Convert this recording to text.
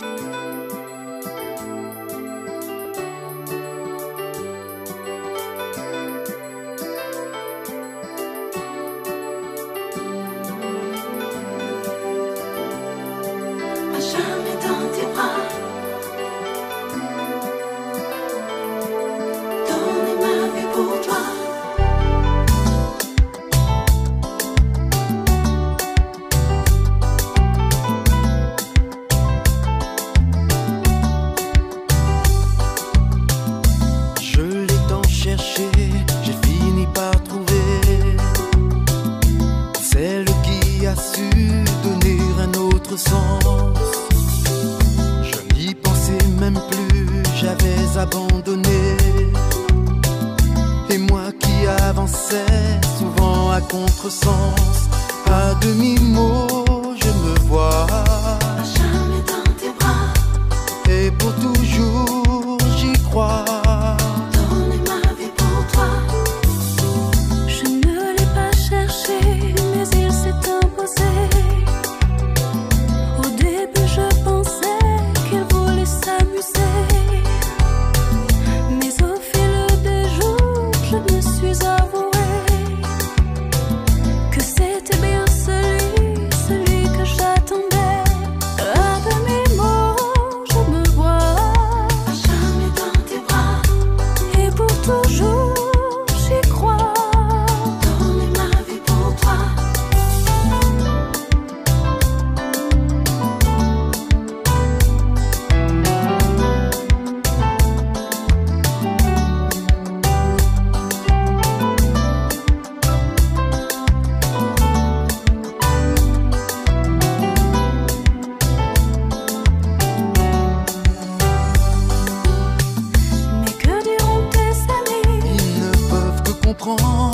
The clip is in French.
Bye. su donner un autre sens. Je n'y pensais même plus, j'avais abandonné. Et moi qui avançais souvent à contresens, à demi-mot, je me vois. Jamais dans tes bras. Et pour toujours. comprends.